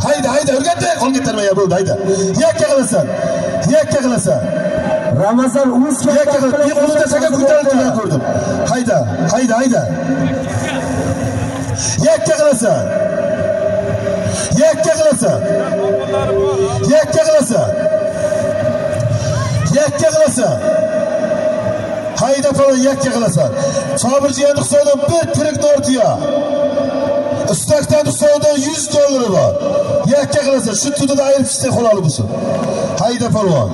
Hayda, hayda, o'rgatdi. Qo'lga tarmaya bo'ldi, hayda. Yakka qilasan. Yakka qilasan. Ramazon o'z Yakka qilib, men qo'lida taka ko'tarilgan ko'rdim. Hayda, hayda, hayda. Yakka qilasan. Yakka qilasan. Yakka qilasan. Yakka qilasan. Hayda falan yakka qilasan. Sobir jiyan hisobidan bir tirik nortiya. Istakdan hisobidan 100 dollari bor. Yakka qilasan. Shu tudida ayirib ishda qoladi bo'lsin. Hayda palvon.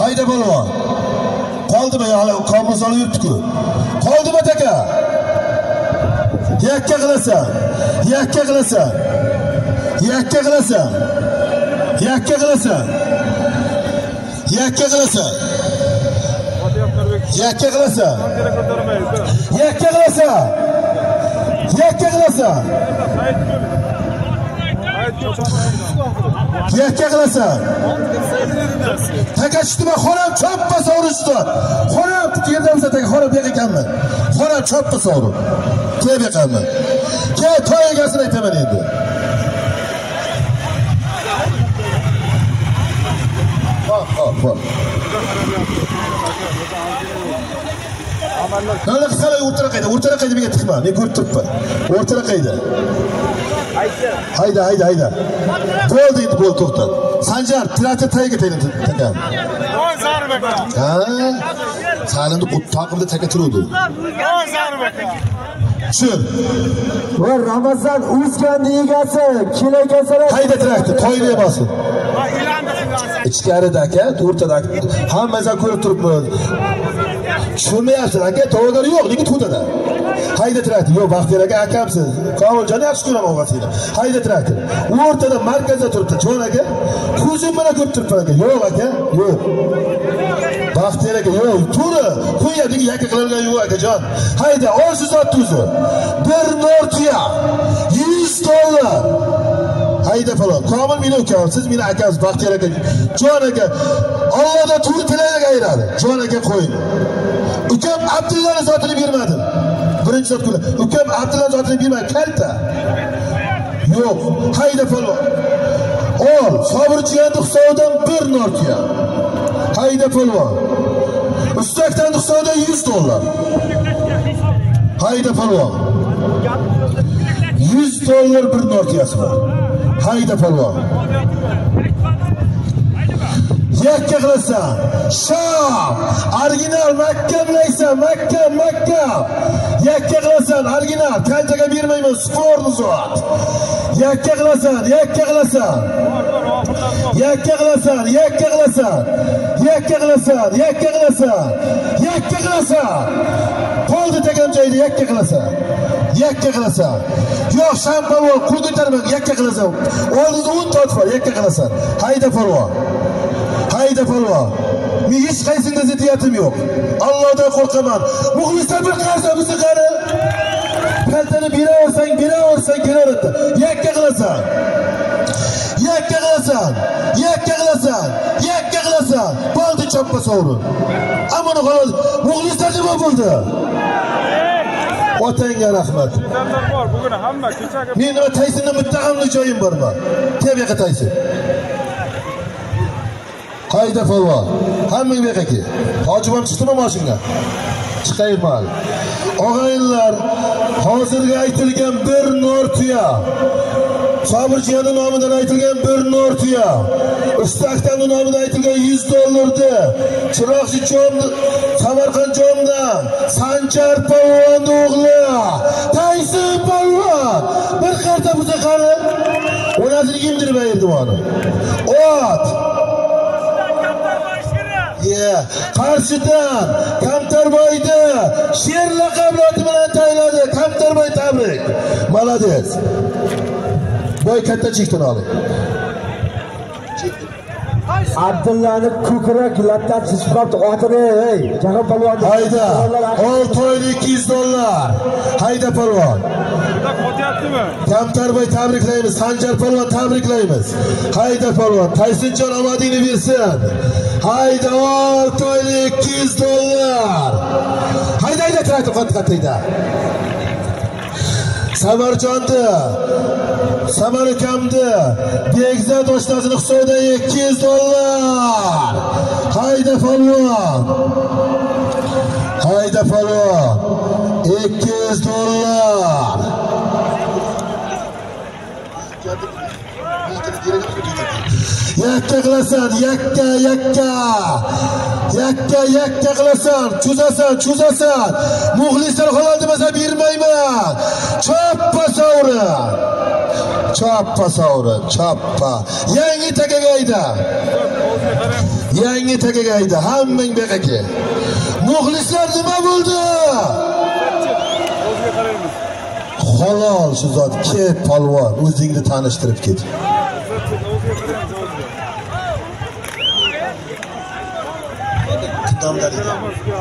Qayda ham. Qoldimi hali qomil yuribdiku. Qoldimi taka? Yakka qilasan. Yakka qilasan. Yakka qilasan. Yakka qilasan. Yakka qilasan. Yakka qilasan. Yakka qilasan. Yakka qilasan. Sayt Yakka qilasan. Taka? Xonam choppa sovurishdi Xonam yerda bo'lsa taka xonam bu yoqqa ekanman. Xonam choppa sovri. Kelib ekanman. Kel to'y egasini aytaman endi. Hop, hop, hop. Nima qilsanglar o'rtara qayda, qayda menga tiqma. Men ko'rib turibman. O'rtara qayda. Hayda, hayda, hayda. Bo'ldi endi bo'ldi to'xtat. Sanjar, tagiga taka. Voy Zarbek. Ha? Salimni taqimda taka turuvdi. Tushun. Va Ramazon o'zgandi egasi, kelakasalar. Hayda. Voy ilandi qilgan. Ichkarida aka, o'rtada hammasidan ko'rib turibmiz. Tushunmayapsiz aka, to'g'ri yo'q, nega to'dada? Hayda traktor, yo'q, Baxtiyor aka akamsiz. Komiljon yaxshi ko'raman o'g'asini. Hayda traktor. O'rtada markazda turibdi, Jon aka. Ko'zim bilan ko'rib turibman aka. Yo'q aka, yo'q. Baxtiyor aka, yo'q, to'g'ri. quyadagi yakka qilingan yo'q akajon. Hayda, olsiz otni o'zi. Bir nortiya 100 dollar. Hayda falon. Komil meni ukam, siz meni akamiz Baxtiyor aka. Jon aka, Allohdan tur tilaylik ayiradi. Jon aka qo'ying. Ukam Abdullani sotilib bermadim. Birinchi zot kula. Ukam Abdullani otini bilmaydi Kalta. Yo'q, hayda falon. Ol, Sobirchiyanni hisobidan bir nortiya. Hayda falon. Ustakdan hisobidan 100 dollar. Hayda falon. 100 dollar bir nortiyasi bor. Hayda palvon. Yakka qilasan. shom Original Makka bilaysan. Makka, Makka. Yakka qilasan, original. qanchaga bermayman, sportni zot. Yakka qilasan, yakka qilasan. Yakka qilasan, yakka qilasan. Yakka qilasan, yakka qilasan. Yakka qilasan. qo'lni takam yakka qilasan. yakka qilasan yo'q san polvon qo'l yakka qilasan oldingda o'nta ot bor yakka qilasan hayda polvon hayda polvon men hech qaysingda ziddiyatim yo'q. Allohdan qo'rqaman. Muxlislar bir qarsa bizni qari kaltani beraversang beraversang kelaveradi yakka qilasan. Yakka qilasan. Yakka qilasan. Yakka qilasan. Bo'ldi choppa sovrin. Ammo muxlislar nima bo'ldi? Otangga rahmat. Bugun hamma kechagi men nima taysindan muttahamli joyim bormi? Kel bu yoqqa taysin qayda polvon hammang bu yoqqa kel hojibon chiqdimi moshinga chiqaymi hali og'aynilar hozirgi aytilgan bir nor tuya. Sobirjiyani nomidan aytilgan bir nortiya ustaxtani nomidan aytilgan 100 dollarni chiroqchi jom samarqand jomdan sanjar polvonni o'g'li. Tayson polvon bir qarta bo'lsa qani? Onasini kiyindirib ot. Yeah. qarshidan kamtarboyni sher laqabloti bilan tayinladi. Kamtarboy tabrik. Молодец boy katta chekdan oling. Abdullani ko'krak latta chiqib qolibdi otini ey jahon polvon hayda olti oylik ikki yuz dollar. Hayda polvon kamtarboy tabriklaymiz. Sanjar polvon tabriklaymiz. Hayda polvon taysonjon omadingni bersin hayda olti oylik ikki yuz dollar hayda hayda traktor qattiq hayda. samarjonni samar ukamni begzod oshnasini hisobidan ikki yuz dollar. Hayda polvon. Hayda polvon. Ikki yuz dollar. Yakka qilasan yakka yakka. Yakka yakka qilasan cho'zasan cho'zasan muxlislar halol demasa bermayman. Choppa sovri. Choppa sovri choppa. Yangi takaga ayda. Yangi takaga ayda hammang bu muxlislar nima bo'ldi? Halol shu zot ket polvon o'zingni tanishtirib ket qaraymiz o'ziga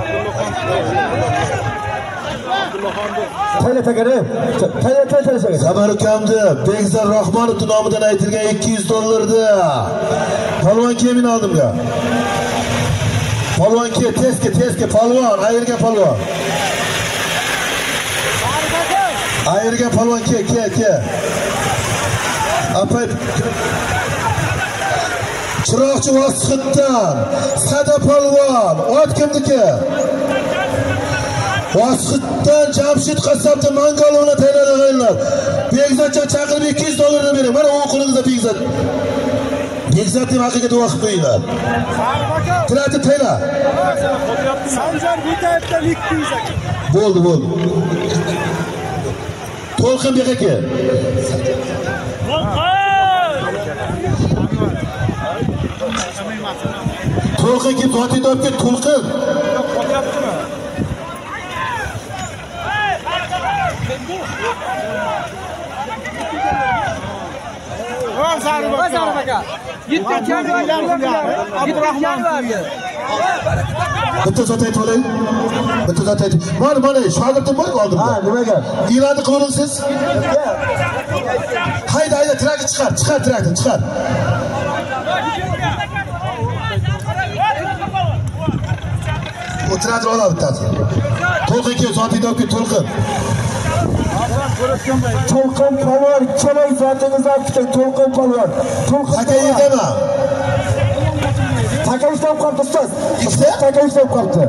tayla takani tayla tayla tayla samar ukamni bekzor rahmonovni nomidan aytilgan 200 dollarni polvon kel meni oldimga polvon kel tezga tezga polvon ayirgan polvon. Ayirgan polvon kel kel kel apay chiroqchi vosxitdan sada polvon ot kimniki Vosxitdan Jamshid qassobni Mangolovni tayyorlaganlar. Begzatcha chaqirib 200 dollarni bering. Mana o'ng qo'lingizda Begzat. Begzatning haqiga duo qilib qo'yinglar. Tilati tayla. Sanjar bitta ikki yuz aka. Bo'ldi, bo'ldi. To'lqin bu yoqqa kel. To'lqin kim zotingni olib ket, To'lqin. qotyaptimi Voy Zarif aka. Zarif aka. Yettinchi Abdurahmon. Bitta zot aytib olaylik. Bitta zot aytib. Mana mana shogirdim bor oldimda. ha nimaga Ilanni qilaverin siz. Hayda hayda traktor chiqar, chiqar traktor, chiqar. O'tiradi ola bittasi. To'lqin kel, zotingni olib ket, to'lqin. to'lqin polvon keling zotingizni olib keling to'lqin polvon to'lqin Aka yerdami? taka ishlab qolibdi ustoz Ikkita? taka ishlab qolibdi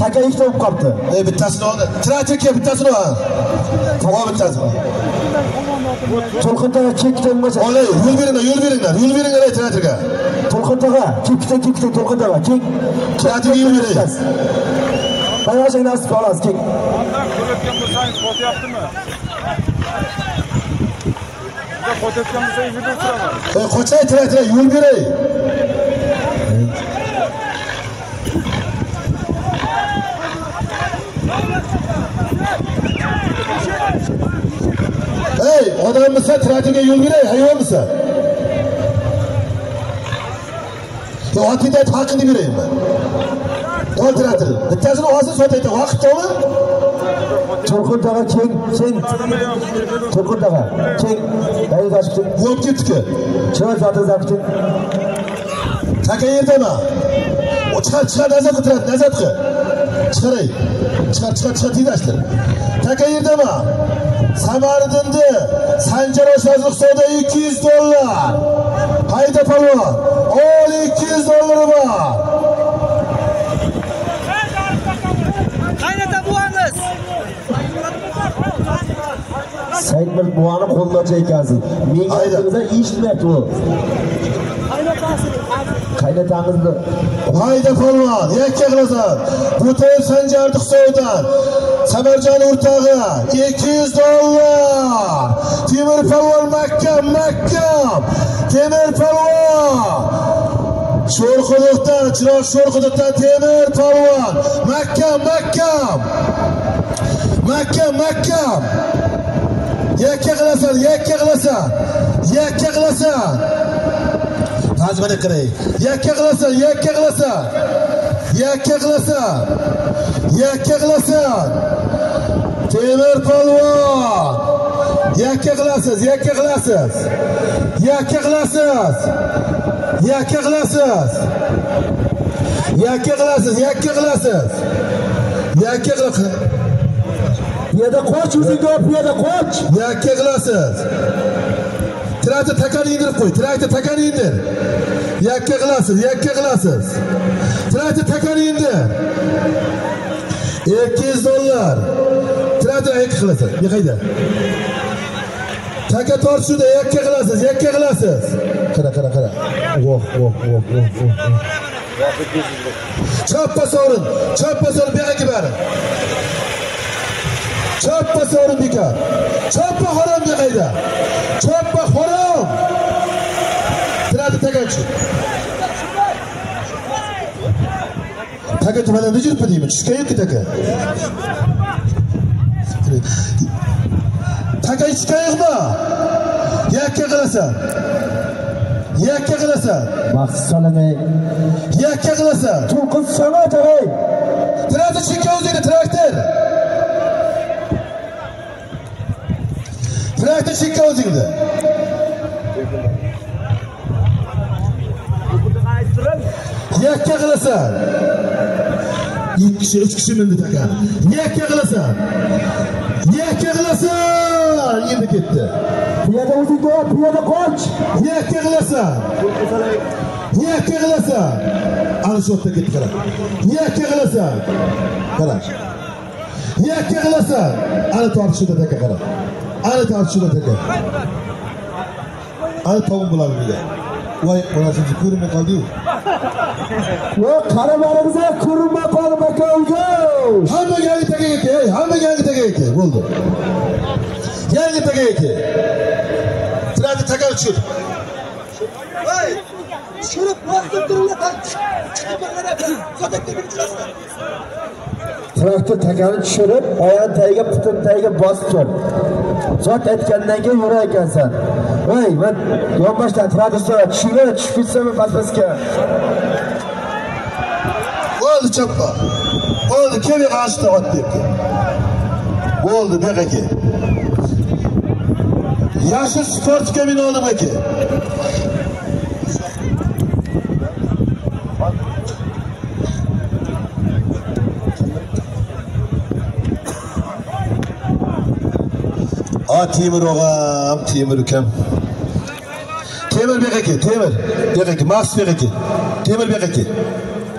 taka ishlab qolibdi Ey bittasini oldi. Traktor kel, bittasini ol. Ol bittasini. To'lqin taka kekdan bo'lsa Olay, yo'l beringlar, yo'l beringlar, yo'l beringlar ey traktorga. to'lqin taka kekdan kekdan to'lqin taka kek Traktorga yo'l bering. mana o'sha nasib olasiz kek Ondan ko'rayotgan bo'lsangiz qotyaptimi qotyapgan bo'lsangiz Ey qochay traktorga yo'l beray. Ey, odammisan traktorga yo'l beray, hayvonmisan? Yo, otingni aytib haqqini beraymi? Ol traktor. Bittasini olsin, sotaydi. Vaqt to'g'ri? to'lqin taka keng keng to'lqin taka keng daydi ochib keng Yo'q ketdi-ku. chiroy zotingizni olib keling Taka yerdami? O chiqar, chiqar, nazar qil turadi, nazar qil. Chiqaray. Chiqar, chiqar, chiqar, tezlashtir. Taka yerdami? Samariddinni Sanjar oshpazlik savdo 200 dollar. Hayda polvon. Ol 200 dollari bor. Qaynata buvamiz. saidmir buvani qo'llacha ekansiz menga Hayda. aytdingiz eshitmayapti u qaynotangizni Hayda polvon, yakka qilasan. Butayib Sanjar Duxsovdan. Samarjon o'rtog'i 200 dollar. Temir polvon makkam makkam Temir polvon. Sho'rquduqdan, Chiroq Sho'rquduqdan Temir polvon. makkam makkam makkam makkam Yakka qilasan, yakka qilasan. Yakka qilasan. Tajmani qarang. Yakka qilasan, yakka qilasan. Yakka qilasan. Yakka qilasan. Temir polvon. Yakka qilasiz, yakka qilasiz. Yakka qilasiz. Yakka qilasiz. Yakka qilasiz, yakka qilasiz. Yakka qilasiz. bu yerda qoch o'zingga olib bu yerda qoch Yakka qilasiz. Traktor takani indirib qo'y. Traktor takani indir. Yakka qilasiz, yakka qilasiz. Traktor takani indir. 200 dollar. Traktor yakka qilasiz. Qayda? Taka tortishuvda yakka qilasiz, yakka qilasiz. Qara, qara, qara. Voh, voh, voh, voh, voh. Choppa sovrin, choppa sovrin bu yoqqa bari. Choppa sovrin beka Choppa harom qayda? Choppa harom. Tiradi takachi Taka tumanida yuribdi deymi? Tushgan yo'qki taka. Taka tushgan yo'qmi? Yakka qilasan. Yakka qilasan. maqsad solamay Yakka qilasan. to'lqin sana taray Traktor chekka o'zingni traktor. Traktor chekka o'zingni. Yakka qilasan. Ikki kishi, uch kishi mindi taka. Yakka qilasan. Yakka qilasan. Endi ketdi. o'zingga olib bu yerda qoch Yakka qilasan. Yakka qilasan. Ana shu yerda ketdi qara. Yakka qilasan. Qara. Yakka qilasan. Ana tortishida taka qara. Ana tortishida taka. Ana tavun bo'ladi. Voy, onasizni ko'rmay qoldi-yu. Qaramanimizga ko'rinmay qolib akamga Hamma yangi kel, ey, hamma yangi takaga kel. Bo'ldi. Yangi takaga kel. Tiradi taka tushir. traktor takani tushirib oyog'ini tagiga putini tagiga bosib tur zot aytgandan keyin yurar ekansan voy man yonboshdan traktorga tushinglar tushib ketsam pastpastga Bo'ldi choppa. Bo'ldi, kel g'ashta ot debdi. Bo'ldi, bu yoqqa kel. Yashil sportga men oldim aka. A Temir og'am, Temir ukam. Temir bu yoqqa kel, Temir. Bu yoqqa kel, Maks bu yoqqa kel. Temir bu yoqqa kel.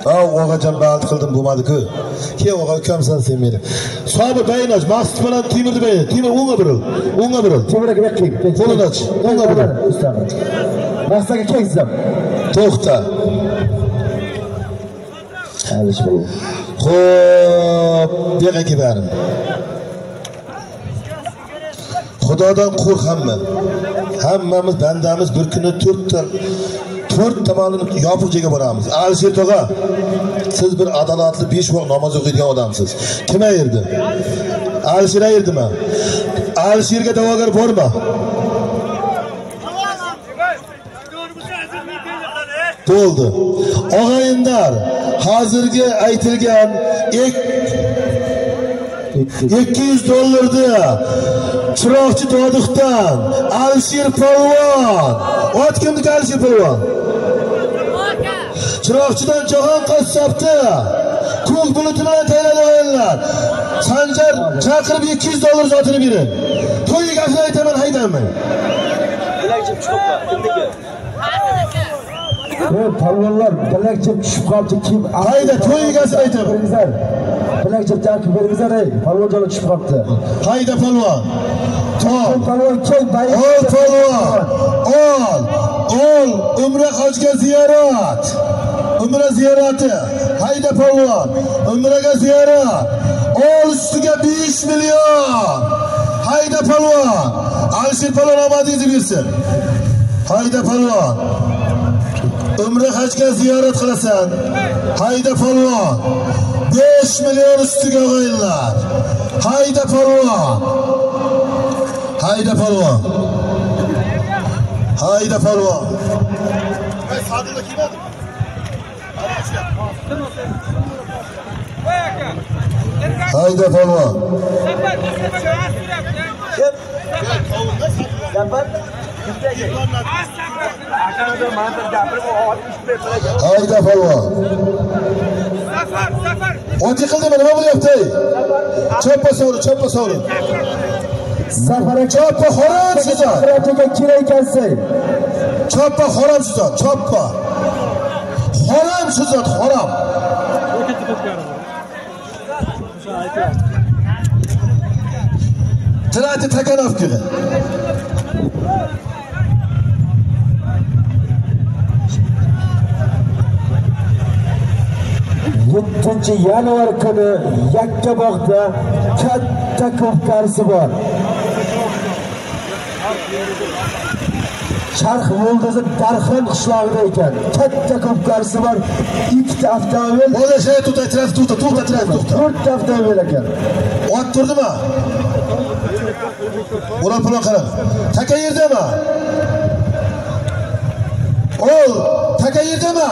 Ha, og'ajon band qildim bo'lmadi-ku. Ke og'a ukamsan sen meni. Sobir bayinoj, Maqsud bilan Temirni bayin. Temir o'ngga buril. O'ngga buril. temir aka kel Qo'lini och, o'ngga buril. maqsadga kelsam To'xta. alish bu Xo'p, bu yoqqa kel barim. Xudodan qo'rq hamma. Hammamiz bandamiz bir kuni to'rtta to'rt tomonini yopiq joyga boramiz. Alisher tog'a, siz bir adolatli besh vaqt namoz o'qiydigan odamsiz. Kim ayirdi? Alisher ayirdimi? Alisherga da'vogar bormi? Bo'ldi. Og'ayinlar, hozirgi aytilgan ikki 200 dollarni chiroqchi Dodiqdan Alisher Polvon. Ot kimniki Alisher Polvon? Chiroqchidan Jahon qassobdi. Ko'k buluti bilan o'yinlar. Sanjar chaqirib 200 dollar zotini bering. To'yiga asli aytaman haydanmang. palvonlar bilak jib tushib qoldi kim Hayda, to'y egasi aytaman. beringizlar bilak jib jam beringizlar ey palvonjonlar tushib qolibdi Hayda polvon. Top. Palvon kel bay. Ol polvon. Ol. Ol. Umra hajga ziyorat. Umra ziyorati. Hayda polvon. Umraga ziyorat. Ol ustiga 5 million. Hayda polvon. Alisher polvon omadingizni bersin. Hayda polvon. Umra hajga ziyorat qilasan. Hayda polvon. 5 million ustiga o'g'aylar. Hayda polvon. Hayda polvon. Hayda polvon. Hayda polvon. Hayda polvon. Ot yiqildimi? Nima bo'lyapti? Choppa sovri, choppa sovri. Safar aka Choppa harom sizlar. Xiratiga kerak ekansan. Choppa harom sizlar, choppa. Harom sizlar, harom. Tirati Takanovkaga. yettinchi yanvar kuni yakkabog'da katta ko'pkarisi bor charx yulduzi darxon qishlog'ida ekan katta ko'pkarisi bor ikkita avtomobil tuta, trafik tuta, tuta, trafik tuta. to'rtta avtomobil ekan Ot turdimi? Ulan pulon qarab. Taka yerdami? Ol, taka yerdami?